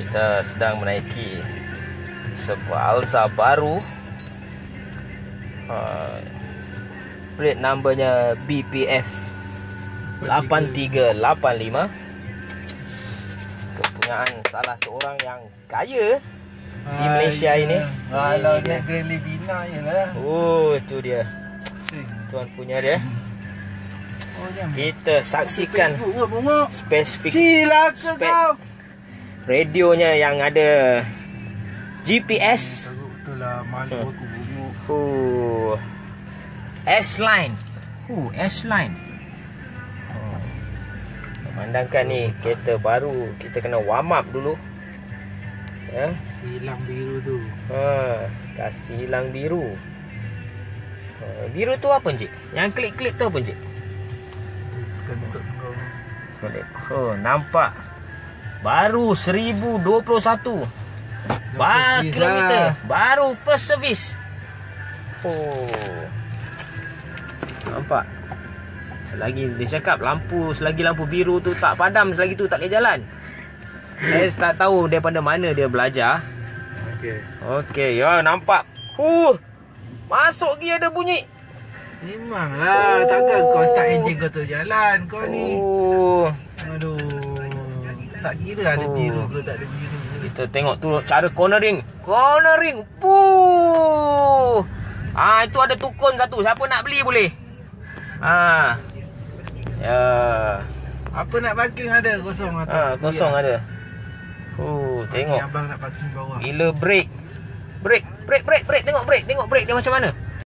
kita sedang menaiki sebuah Alza baru. Uh, plate numbernya BPF 8385. Kepunyaan salah seorang yang kaya di Malaysia ini. Kalau dia. nak Grand Levina je lah. Oh, tu dia. Tuan punya dia. Oh. Kita saksikan spesifik Cilaka kau. Radionya yang ada GPS. Tu lah malu Hmm. aku bongok. Huh. S-line. Huh, S-line. Oh. Memandangkan ni kereta baru, kita kena warm up dulu. Ya. Silang biru tu. Ha, kasih hilang biru. Ha, biru tu apa encik? Yang klip-klip tu apa encik? Kentut kau. Oh, nampak. Baru 1021. Bar service kilometer. lah. Baru first service. Oh. Nampak. Selagi dia cakap lampu selagi lampu biru tu tak padam selagi tu tak boleh jalan. Saya tak tahu daripada mana dia belajar. Okey. Okey, ya nampak. Huh. Masuk gear ada bunyi. Memanglah Oh. takkan kau start enjin kau tu jalan kau ni. Oh. Aduh. Tak kira ada Oh. biru ke tak ada biru. Kita tengok tu cara cornering. Cornering. Puh. Ah itu ada tukun satu. Siapa nak beli boleh. Ah. Ya. Apa nak parking ada kosong atau? Ah kosong ada. Oh, tengok. Abang nak parking bawah. Gila break. Break, break, break, break. Tengok break, tengok break dia macam mana.